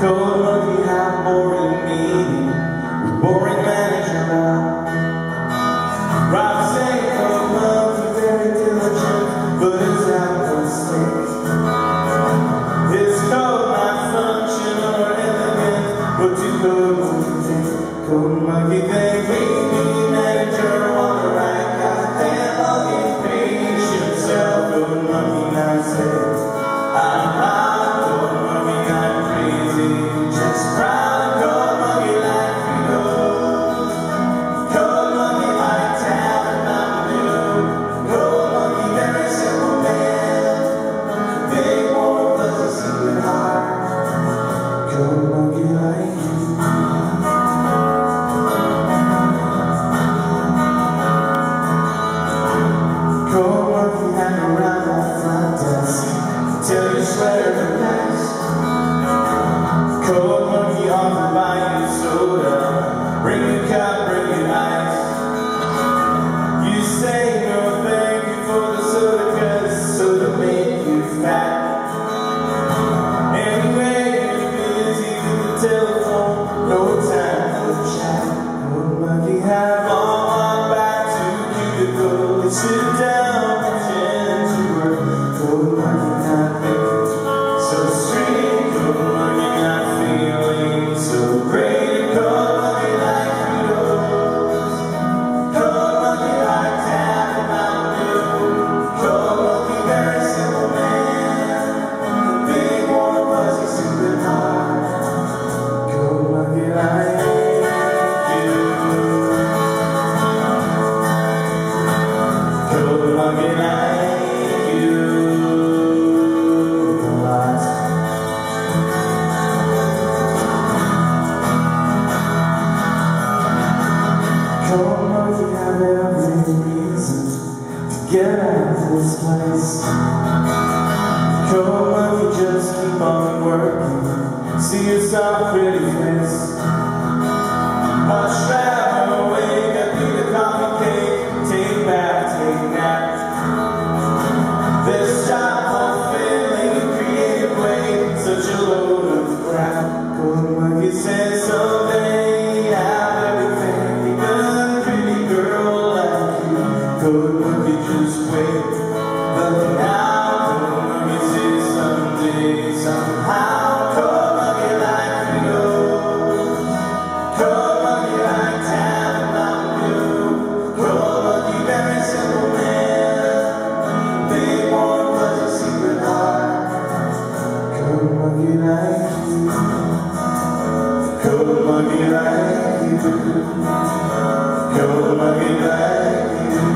Cold monkey had boring meeting with boring manager now. Rob say cold very diligent, but his output stinks. His code malfunction or elegant, but you cold monkey think, cold monkey think. every reason to get out of this place. Come on, if you just keep on working, see yourself pretty face. Come again, come again, come again,